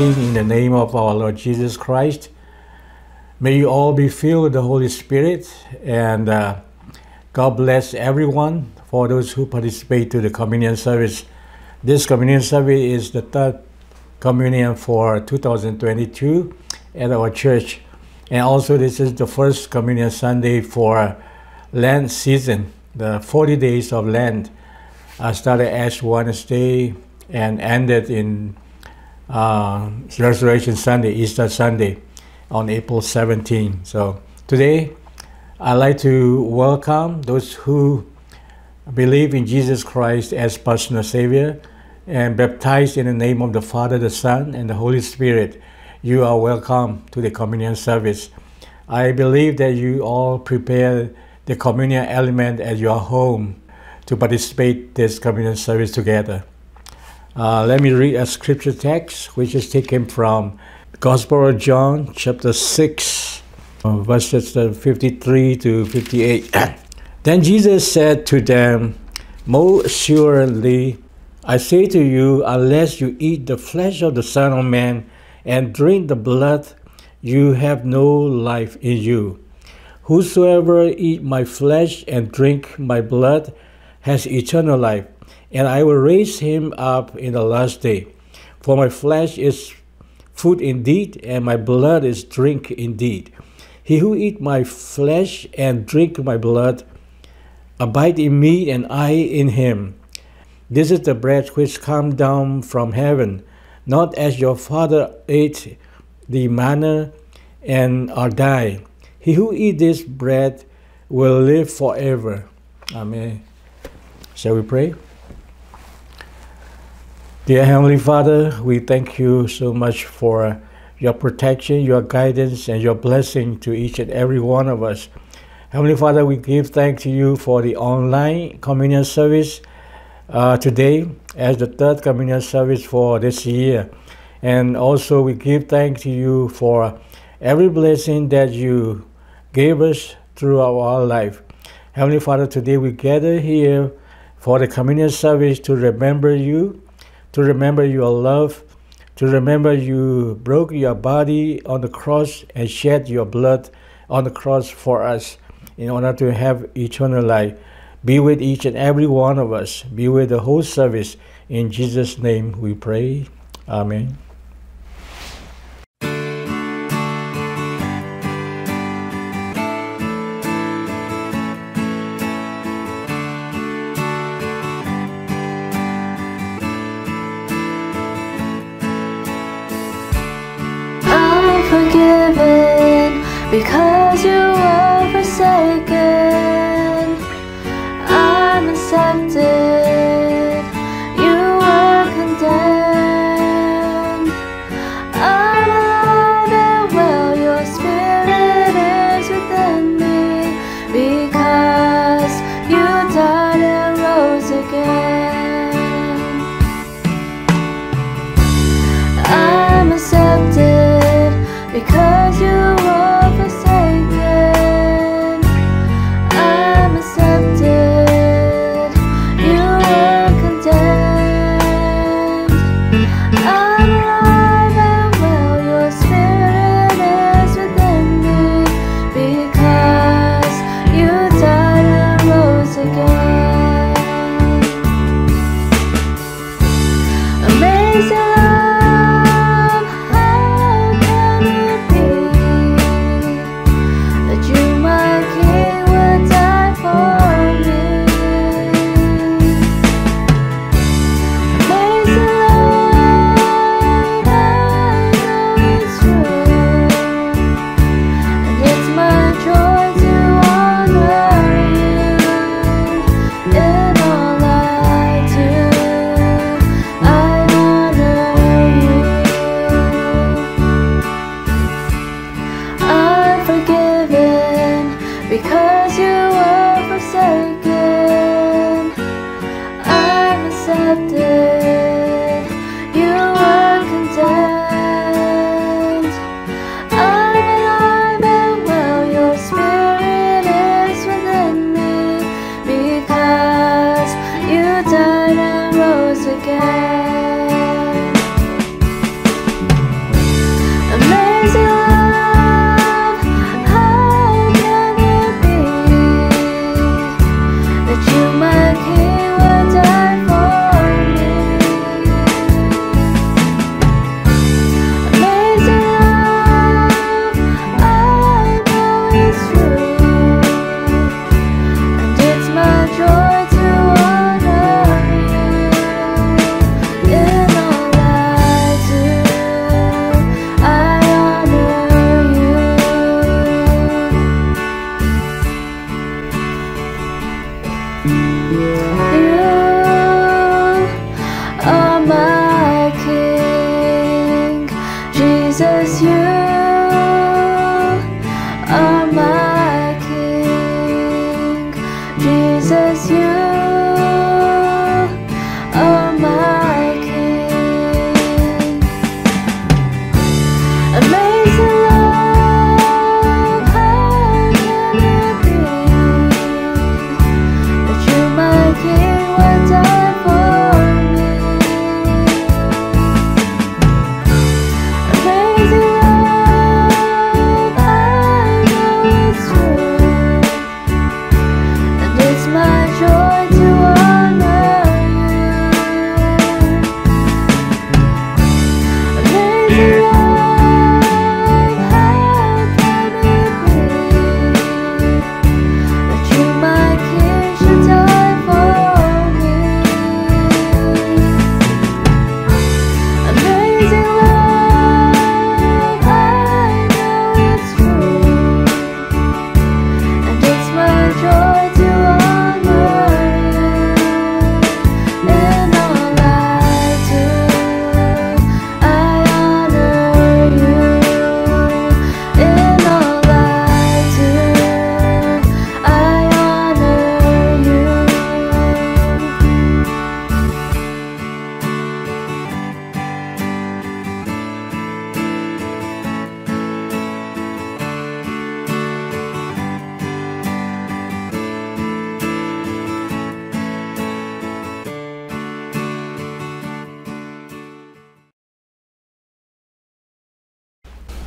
in the name of our Lord Jesus Christ. May you all be filled with the Holy Spirit and uh, God bless everyone for those who participate to the communion service. This communion service is the third communion for 2022 at our church. And also this is the first communion Sunday for Lent season, the 40 days of Lent. I started Ash Wednesday and ended in uh, Resurrection Sunday, Easter Sunday on April 17. So today, I'd like to welcome those who believe in Jesus Christ as personal Savior and baptized in the name of the Father, the Son, and the Holy Spirit. You are welcome to the communion service. I believe that you all prepare the communion element at your home to participate this communion service together. Uh, let me read a scripture text which is taken from Gospel of John, chapter 6, uh, verses 53 to 58. then Jesus said to them, Most surely I say to you, unless you eat the flesh of the Son of Man and drink the blood, you have no life in you. Whosoever eat my flesh and drink my blood has eternal life and I will raise him up in the last day. For my flesh is food indeed, and my blood is drink indeed. He who eat my flesh and drink my blood abide in me, and I in him. This is the bread which come down from heaven, not as your father ate the manna and are die. He who eat this bread will live forever. Amen. Shall we pray? Dear Heavenly Father, we thank you so much for your protection, your guidance, and your blessing to each and every one of us. Heavenly Father, we give thanks to you for the online communion service uh, today as the third communion service for this year. And also, we give thanks to you for every blessing that you gave us throughout our life. Heavenly Father, today we gather here for the communion service to remember you to remember your love, to remember you broke your body on the cross and shed your blood on the cross for us in order to have eternal life. Be with each and every one of us. Be with the whole service. In Jesus' name we pray. Amen. again.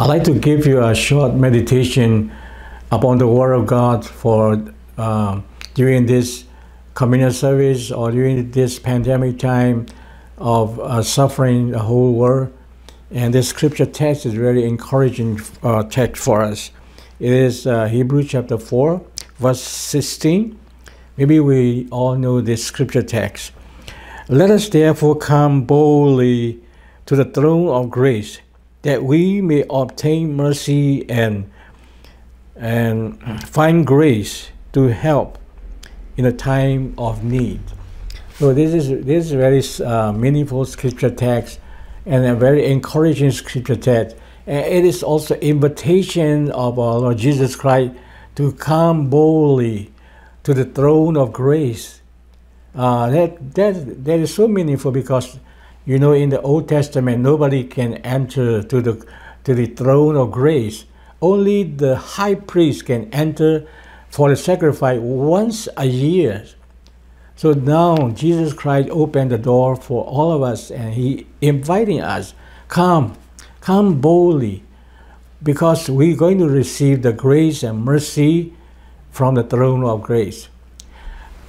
I'd like to give you a short meditation upon the Word of God for um, during this communion service or during this pandemic time of uh, suffering the whole world. And this scripture text is very encouraging uh, text for us. It is uh, Hebrews chapter 4, verse 16. Maybe we all know this scripture text. Let us therefore come boldly to the throne of grace that we may obtain mercy and and find grace to help in a time of need. So this is this is very uh, meaningful scripture text and a very encouraging scripture text. And it is also invitation of our Lord Jesus Christ to come boldly to the throne of grace. Uh, that that that is so meaningful because you know in the Old Testament nobody can enter to the to the throne of grace. Only the high priest can enter for the sacrifice once a year. So now Jesus Christ opened the door for all of us and he inviting us, come, come boldly because we're going to receive the grace and mercy from the throne of grace.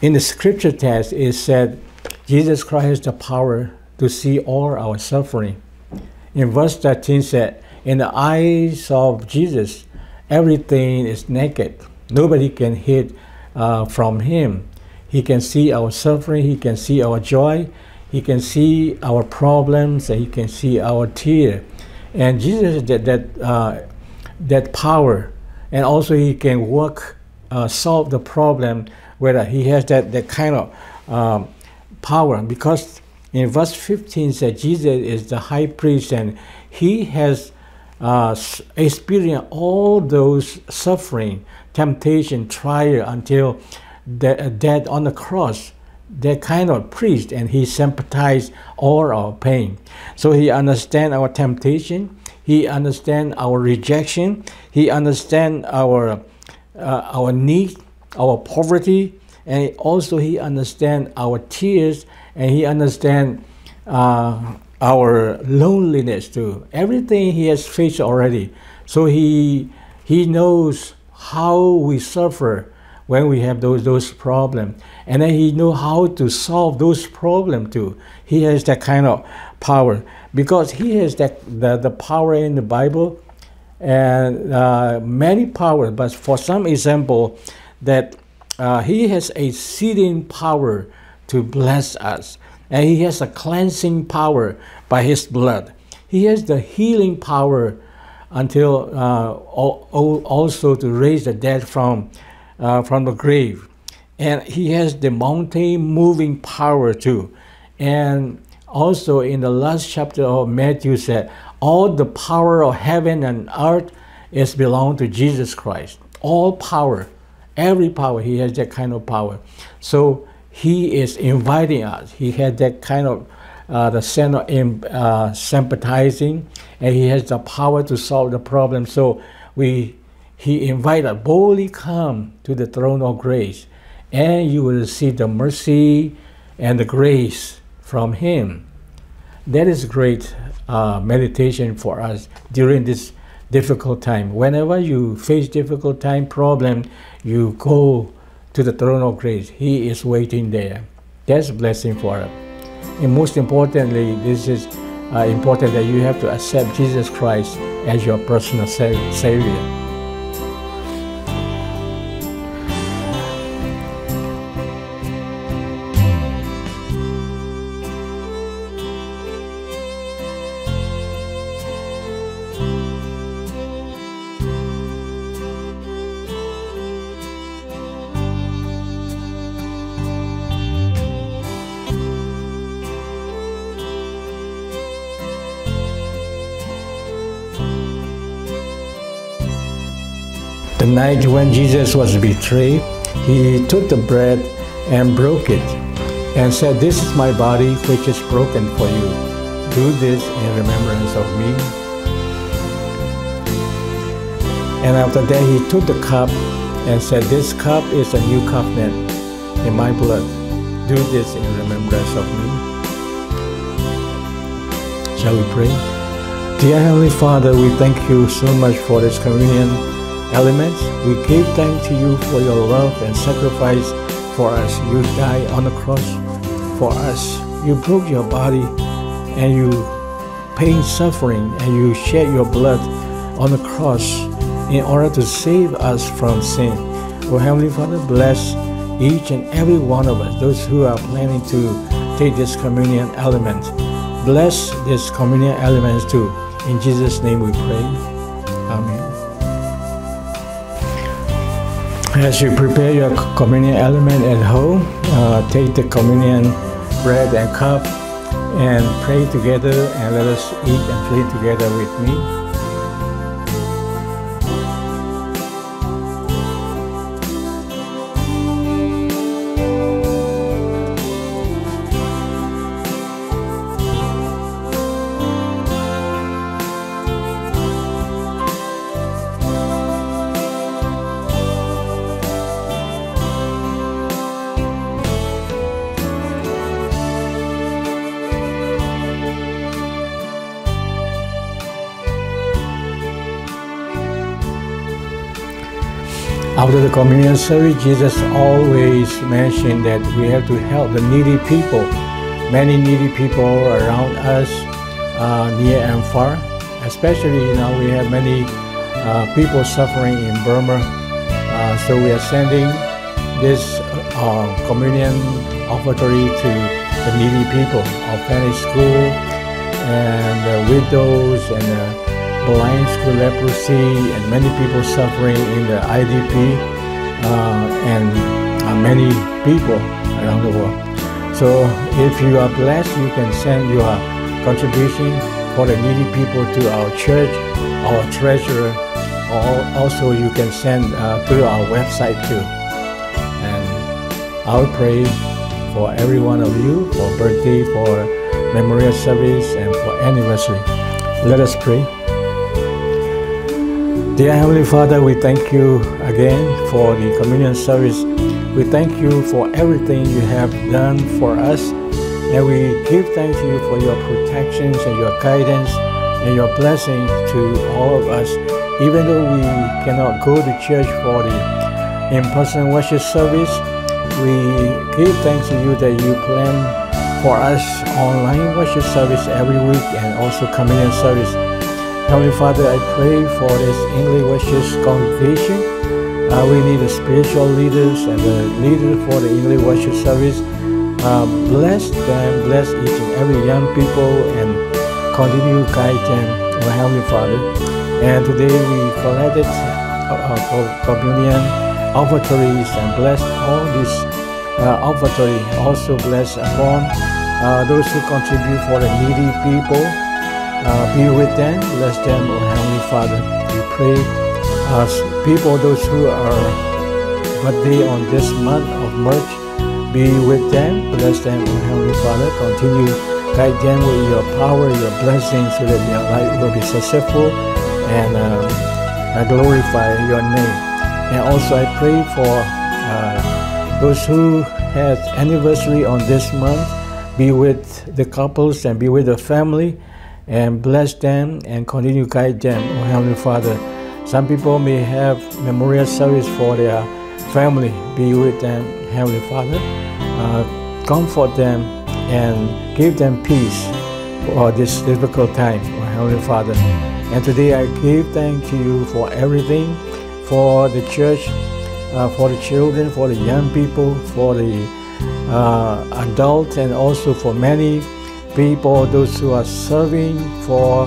In the scripture text, it said, Jesus Christ has the power to see all our suffering. In verse 13 said, in the eyes of Jesus, everything is naked. Nobody can hide uh, from him. He can see our suffering, he can see our joy, he can see our problems, and he can see our tear. And Jesus that that uh, that power, and also he can work, uh, solve the problem. Whether he has that that kind of um, power, because in verse 15 said Jesus is the high priest, and he has uh, experienced all those suffering, temptation, trial until the uh, death on the cross. That kind of priest, and he sympathized all our pain. So he understand our temptation. He understand our rejection. He understand our uh, our need, our poverty, and also he understand our tears, and he understand uh, our loneliness too. Everything he has faced already. So he he knows how we suffer when we have those those problems, and then he know how to solve those problems too. He has that kind of power because he has that the, the power in the Bible and uh, many powers. But for some example, that uh, he has a seeding power to bless us, and he has a cleansing power by his blood. He has the healing power until uh, al- al- also to raise the dead from uh, from the grave, and he has the mountain moving power too, and Also, in the last chapter of Matthew, said, "All the power of heaven and earth is belong to Jesus Christ. All power, every power, He has that kind of power. So He is inviting us. He had that kind of uh, the sense of uh, sympathizing, and He has the power to solve the problem. So we, He invited us boldly come to the throne of grace, and you will receive the mercy and the grace from Him. That is great uh, meditation for us during this difficult time. Whenever you face difficult time, problem, you go to the throne of grace. He is waiting there. That's a blessing for us. And most importantly, this is uh, important that you have to accept Jesus Christ as your personal sa- Savior. The night when Jesus was betrayed, he took the bread and broke it and said, This is my body which is broken for you. Do this in remembrance of me. And after that, he took the cup and said, This cup is a new covenant in my blood. Do this in remembrance of me. Shall we pray? Dear Heavenly Father, we thank you so much for this communion elements. We give thanks to you for your love and sacrifice for us. You died on the cross for us. You broke your body and you pain suffering and you shed your blood on the cross in order to save us from sin. Oh Heavenly Father, bless each and every one of us, those who are planning to take this communion element. Bless this communion elements too. In Jesus' name we pray. Amen. As you prepare your communion element at home, uh, take the communion bread and cup and pray together and let us eat and pray together with me. After the communion service, Jesus always mentioned that we have to help the needy people. Many needy people around us, uh, near and far. Especially, you know, we have many uh, people suffering in Burma. Uh, so we are sending this uh, communion offertory to the needy people, orphanage school, and widows and uh, blind leprosy and many people suffering in the IDP uh, and uh, many people around the world. So if you are blessed, you can send your contribution for the needy people to our church, our treasurer, or also you can send uh, through our website too. And I'll pray for every one of you for birthday, for memorial service, and for anniversary. Let us pray. Dear Heavenly Father, we thank you again for the communion service. We thank you for everything you have done for us. And we give thanks to you for your protections and your guidance and your blessing to all of us. Even though we cannot go to church for the in-person worship service, we give thanks to you that you plan for us online worship service every week and also communion service. Heavenly Father, I pray for this English Worship congregation. Uh, we need the spiritual leaders and the leader for the English Worship service. Uh, bless them, bless each and every young people, and continue guide them, oh Heavenly Father. And today we collected uh, uh, communion offertories and bless all these uh, offertory. Also bless upon uh, those who contribute for the needy people. Uh, be with them, bless them, oh Heavenly Father. We pray as people, those who are birthday on this month of March, be with them, bless them, oh Heavenly Father. Continue guide them with your power, your blessing, so that their life will be successful and um, I glorify your name. And also I pray for uh, those who has anniversary on this month. Be with the couples and be with the family and bless them and continue to guide them, oh Heavenly Father. Some people may have memorial service for their family. Be with them, Heavenly Father. Uh, comfort them and give them peace for this difficult time, oh Heavenly Father. And today I give thanks to you for everything, for the church, uh, for the children, for the young people, for the uh, adults, and also for many people, those who are serving for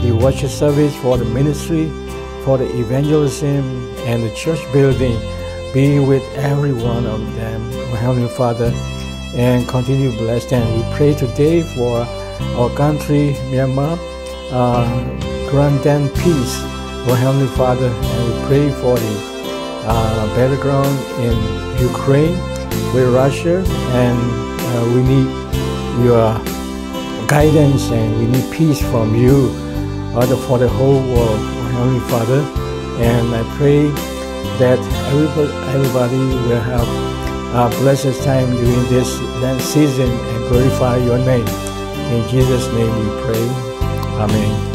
the worship service, for the ministry, for the evangelism, and the church building. Be with every one of them, oh Heavenly Father, and continue to bless them. We pray today for our country, Myanmar. Uh, grant them peace, oh Heavenly Father, and we pray for the uh, battleground in Ukraine with Russia, and uh, we need your guidance and we need peace from you uh, for the whole world, Heavenly Father. And I pray that everybody, everybody will have a blessed time during this season and glorify your name. In Jesus' name we pray. Amen.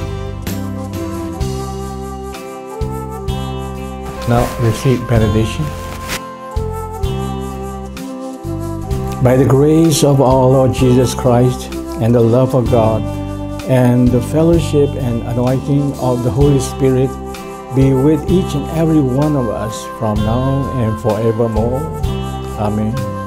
Now receive benediction. By the grace of our Lord Jesus Christ and the love of God and the fellowship and anointing of the Holy Spirit be with each and every one of us from now and forevermore. Amen.